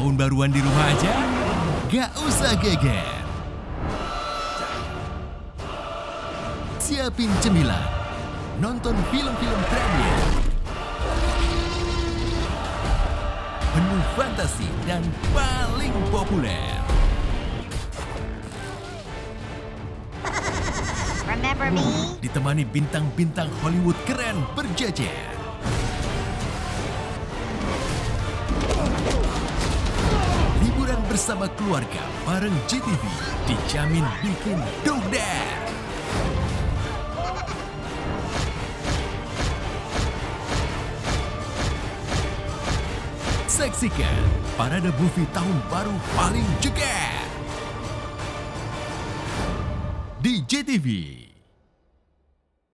Tahun baruan di rumah aja? Gak usah geger. Siapin cemilan. Nonton film-film premier. Penuh fantasi dan paling populer. Remember me? Ditemani bintang-bintang Hollywood keren berjejer. Bersama keluarga bareng GTV dijamin bikin dugder. Saksikan parade movie tahun baru paling jeger di JTV.